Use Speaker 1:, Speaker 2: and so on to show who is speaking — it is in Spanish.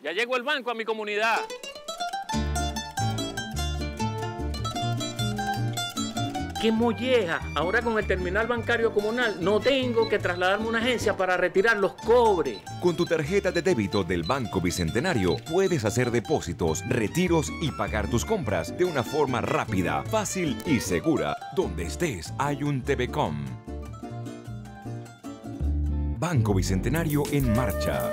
Speaker 1: Ya llegó el banco a mi comunidad. ¡Qué molleja! Ahora con el terminal bancario comunal no tengo que trasladarme a una agencia para retirar los cobres.
Speaker 2: Con tu tarjeta de débito del Banco Bicentenario puedes hacer depósitos, retiros y pagar tus compras de una forma rápida, fácil y segura. Donde estés hay un TVCom. Banco Bicentenario en marcha.